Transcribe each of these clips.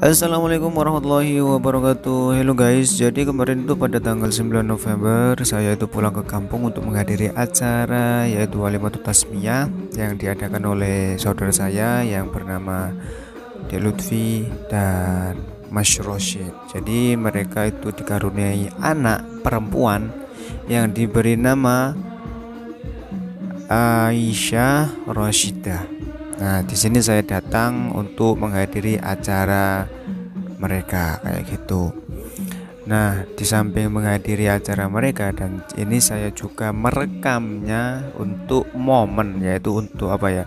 Assalamualaikum warahmatullahi wabarakatuh. Halo guys, jadi kemarin itu pada tanggal 9 November Saya itu pulang ke kampung untuk menghadiri acara Yaitu Walimatul Tasmiyah Yang diadakan oleh saudara saya yang bernama Dek Lutfi dan Mas Roshid. Jadi mereka itu dikaruniai anak perempuan Yang diberi nama Aisyah Roshidah Nah, di sini saya datang untuk menghadiri acara mereka kayak gitu. Nah, di samping menghadiri acara mereka dan ini saya juga merekamnya untuk momen yaitu untuk apa ya?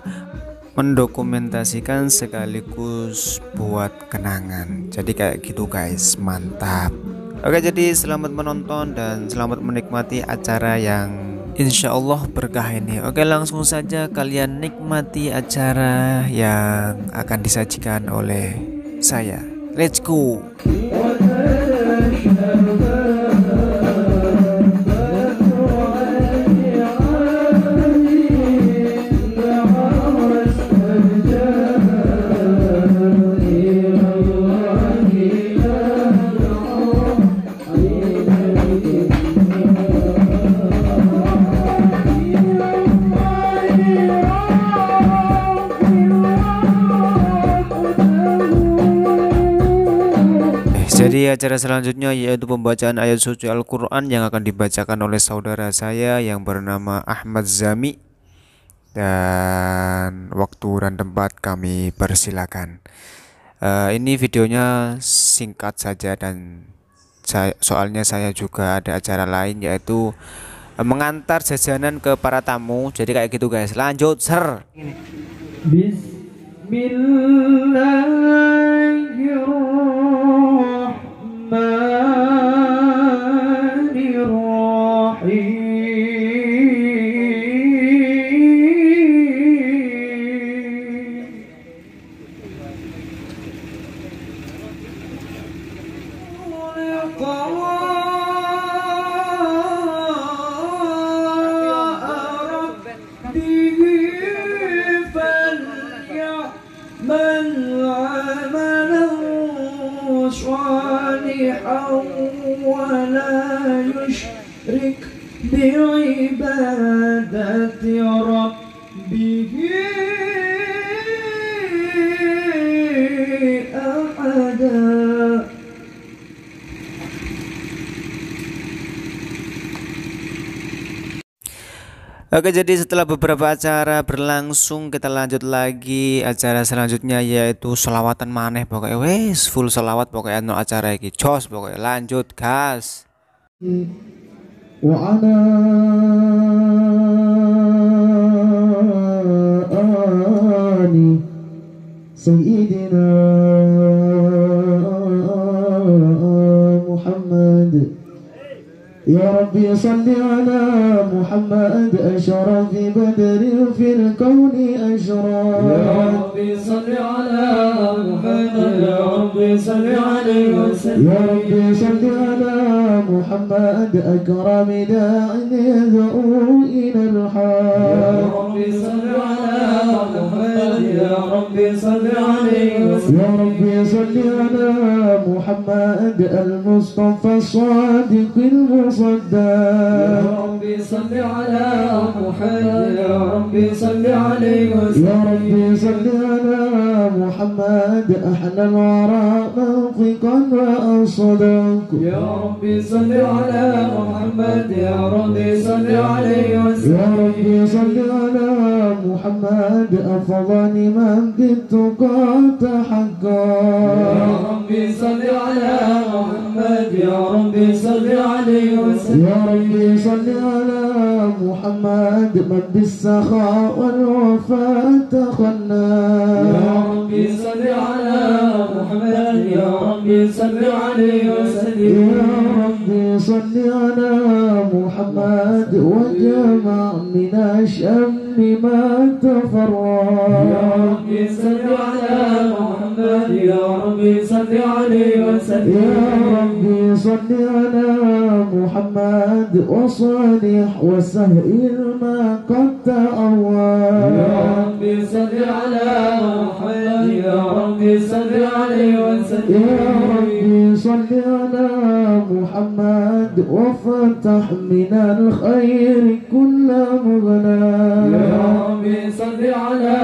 mendokumentasikan sekaligus buat kenangan. Jadi kayak gitu guys, mantap. Oke, jadi selamat menonton dan selamat menikmati acara yang Insya Allah berkah ini. Oke langsung saja kalian nikmati acara yang akan disajikan oleh saya Let's go acara selanjutnya yaitu pembacaan ayat suci Al-Quran yang akan dibacakan oleh saudara saya yang bernama Ahmad Zami dan waktu dan tempat kami persilakan. Uh, ini videonya singkat saja dan saya, soalnya saya juga ada acara lain yaitu uh, mengantar jajanan ke para tamu. Jadi kayak gitu guys. Lanjut, ser. Bismillahirrahmanirrahim. صالحا ولا يشرك بعبادة ربه Oke jadi setelah beberapa acara berlangsung kita lanjut lagi acara selanjutnya yaitu selawatan maneh. Pokoknya wes full selawat. Pokoknya no acara ini jos pokoknya. Lanjut gas. Wa محمد أشرف بدر في الكون أشرف. يا ربي صل على محمد. يا ربي صل عليه وسلم. يا ربي صل على محمد أكرم داع يدعو إلى الحق يا ربي صل على محمد يا ربي صل عليه وسلم. يا ربي صل على محمد المصطفى الصادق المصطفى صدى يا ربي صل على محمد يا ربي صل عليه وسلم. يا ربي صل على محمد أحلى الورى. منطقا وأصدق يا ربي صل على محمد يا ربي صل عليه وسلم. يا ربي صل على محمد. أفضل من بالتقى تحقق يا ربي صل على محمد يا ربي صل عليه وسلم. يا ربي صل على محمد. من بالسخاء والوفاء تخلى يا ربي صل على محمد يا ربي صل عليه وسلم. ربي صل على محمد وجمع من الشمل ما تفرق يا ربي صل على محمد يا ربي صل عليه وسلم. يا ربي صل على محمد وصالح وسهل ما قد تأوى يا ربي صل على محمد يا ربي صل عليه وسلم. ربي صل على محمد وفتح من الخير كل مغنى. يا ربي صل على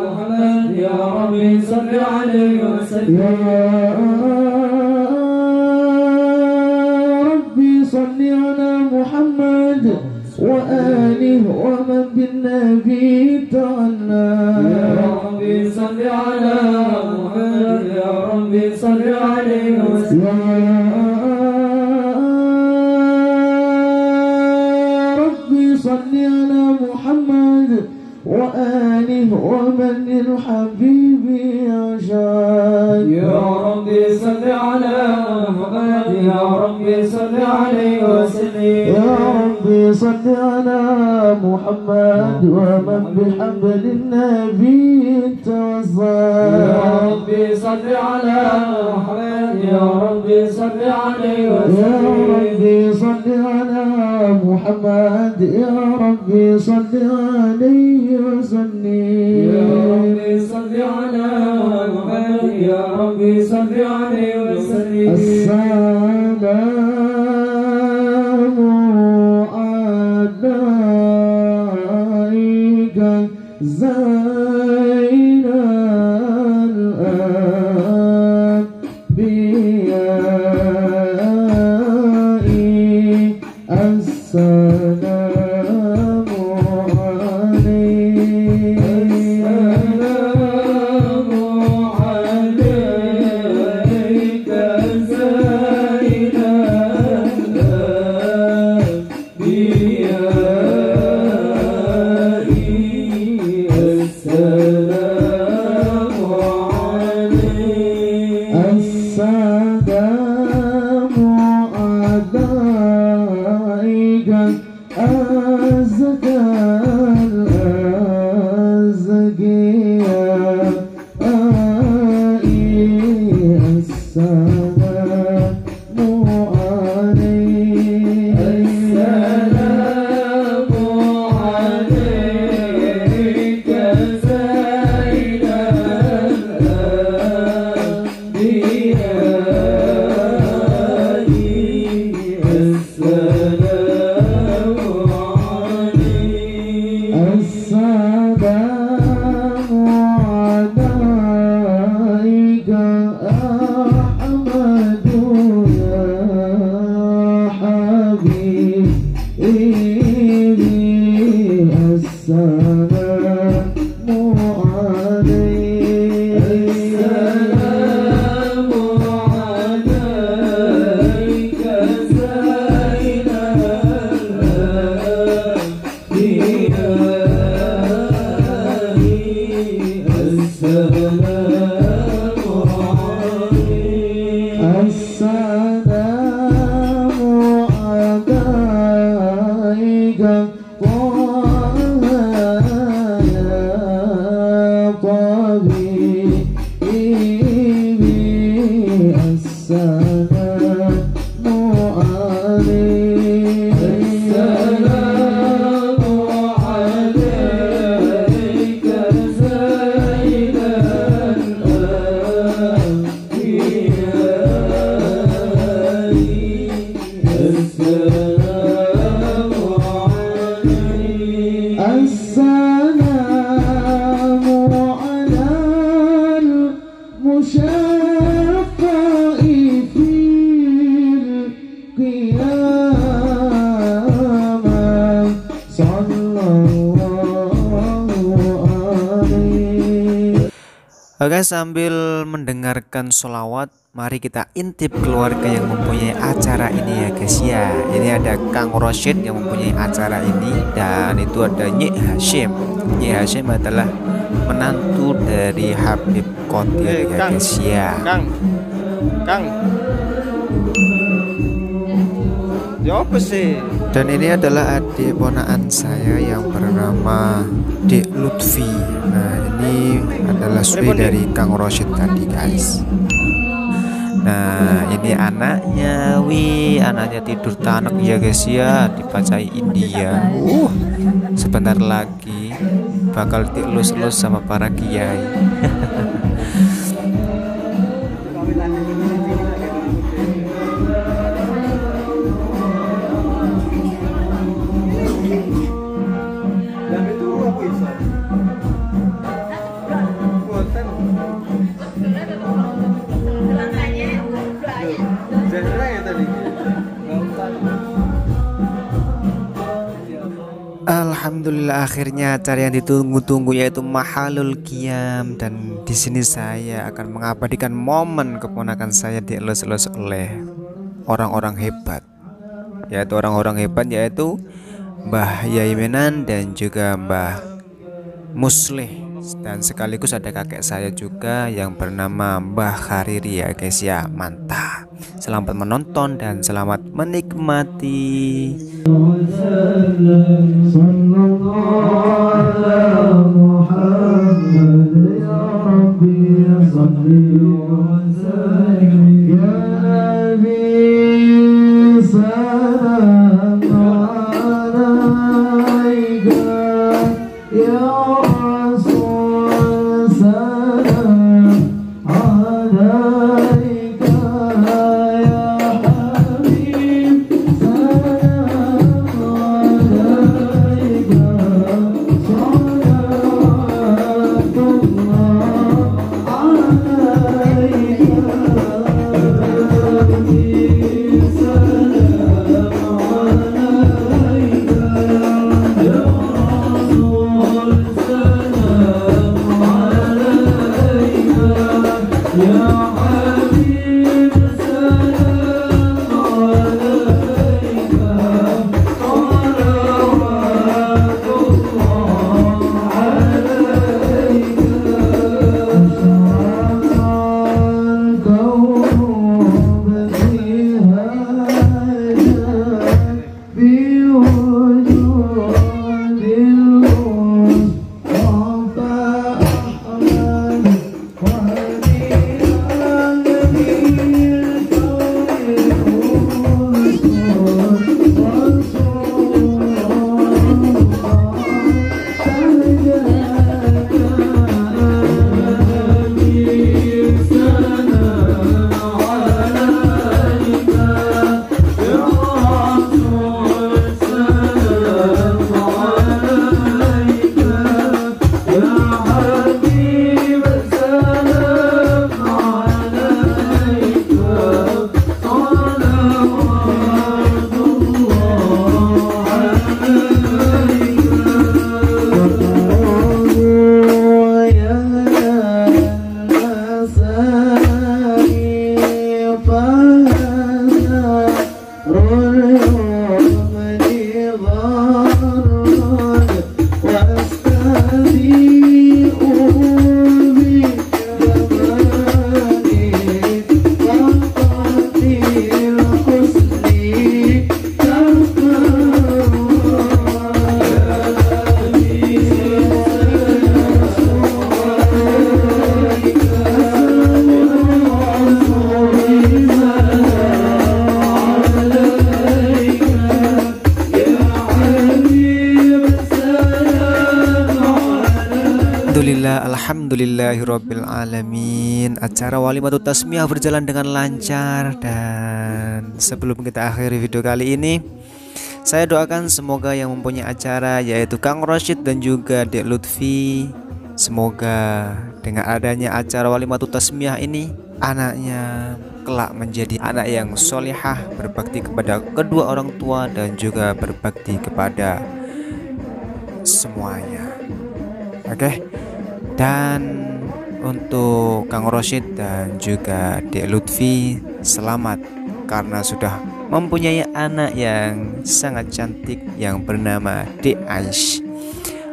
محمد يا ربي صل عليه وسلم. يا ربي صل على محمد وآله ومن بالنبي تعالى. يا ربي صل على محمد يا ربي صل عليه يا ربي صل على محمد وآله ومن للحبيب عشاق يا ربي صل على محمد يا ربي صل عليه وسلم. يا ربي صل على محمد ومن بحبل النبي يا توصى ربي صل على محمد يا ربي صل عليه يا وسلم ربي صل على محمد يا ربي صل عليه وسلم. يا ربي صل على محمد يا ربي صل عليه وسلم. السلام Oke sambil mendengarkan sholawat Mari kita intip keluarga yang mempunyai acara ini ya guys ya. Ini ada Kang Roshid yang mempunyai acara ini Dan itu ada Nyik Hashim. Nyik Hashim adalah menantu dari Habib Qadir ya Kang. guys ya. Kang, Kang, Ya apa sih? Dan ini adalah adik ponakan saya yang bernama Dek Lutfi. Nah, ini adalah suri dari Kang Roshid tadi, guys. Nah, ini anaknya, wi, anaknya tidur tanak ya guys ya, dipacai India. Uh, sebentar lagi bakal dielus-elus sama para kiai. akhirnya acara yang ditunggu-tunggu yaitu Mahalul Qiyam. Dan di sini saya akan mengabadikan momen keponakan saya dielus-elus oleh orang-orang hebat. Yaitu orang-orang hebat yaitu Mbah Yai Menan dan juga Mbah Muslih dan sekaligus ada kakek saya juga yang bernama Mbah Hariri ya guys ya. Mantap. Selamat menonton dan selamat menikmati. Acara Walimatul Tasmiyah berjalan dengan lancar dan sebelum kita akhiri video kali ini saya doakan semoga yang mempunyai acara yaitu Kang Roshid dan juga Dek Lutfi semoga dengan adanya acara Walimatul Tasmiyah ini anaknya kelak menjadi anak yang solihah berbakti kepada kedua orang tua dan juga berbakti kepada semuanya. Oke? Dan untuk Kang Roshid dan juga Dek Lutfi selamat. Karena sudah mempunyai anak yang sangat cantik yang bernama Dek Aish.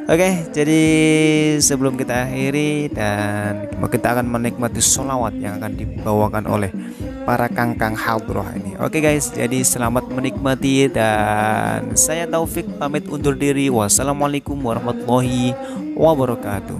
Oke jadi sebelum kita akhiri dan kita akan menikmati solawat yang akan dibawakan oleh para kangkang hadroh ini. Oke guys jadi selamat menikmati dan saya Taufik pamit undur diri. Wassalamualaikum warahmatullahi wabarakatuh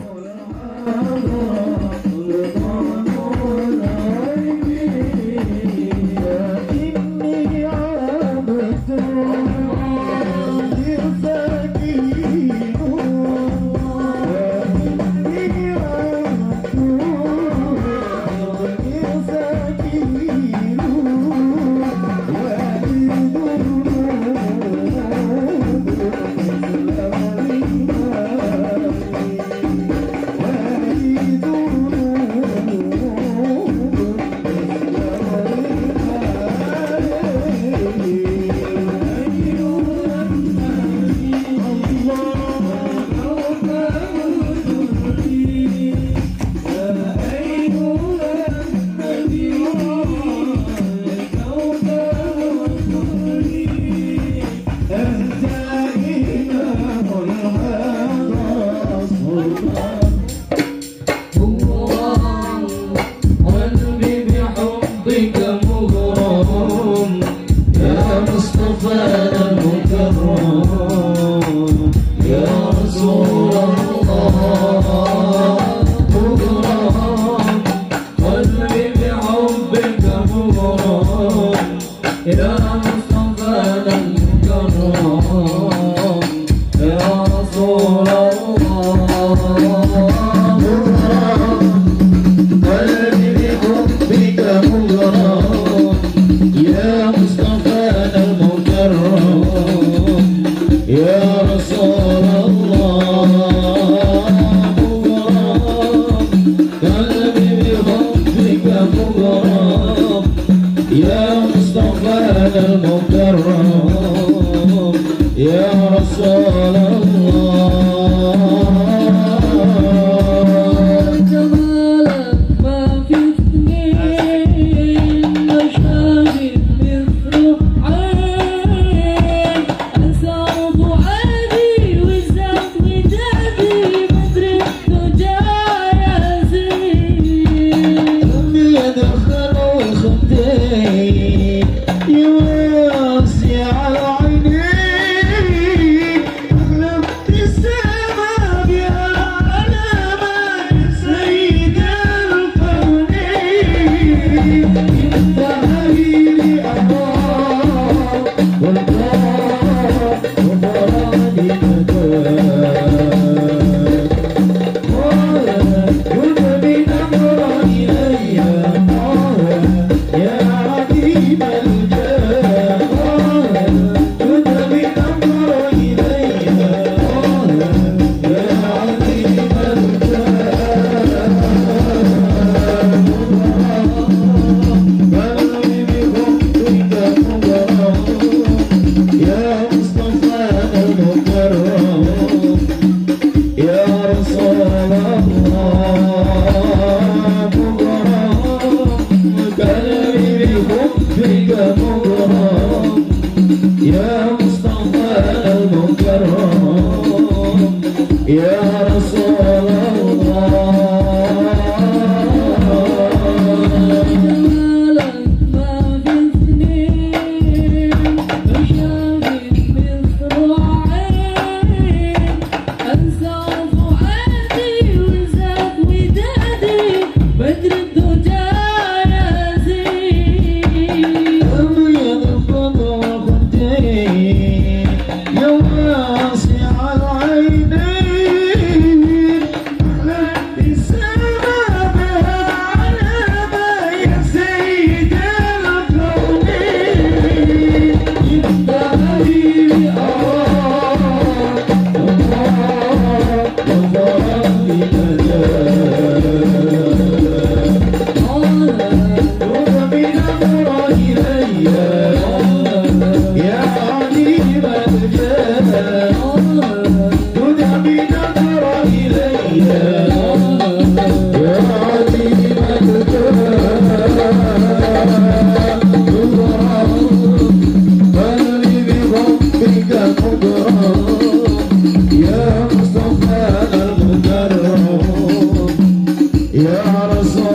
Thank you. Yeah,